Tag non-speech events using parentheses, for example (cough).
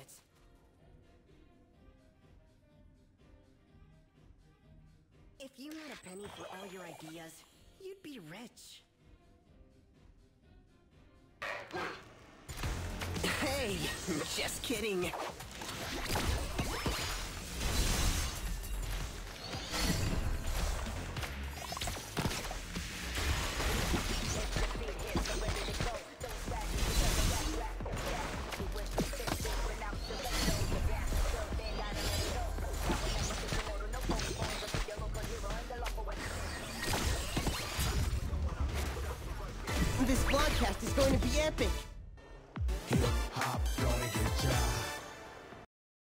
it! If you had a penny for all your ideas, you'd be rich. Hey! (laughs) Just kidding! This broadcast is going to be epic.